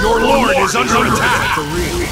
Your lord is under attack! For real.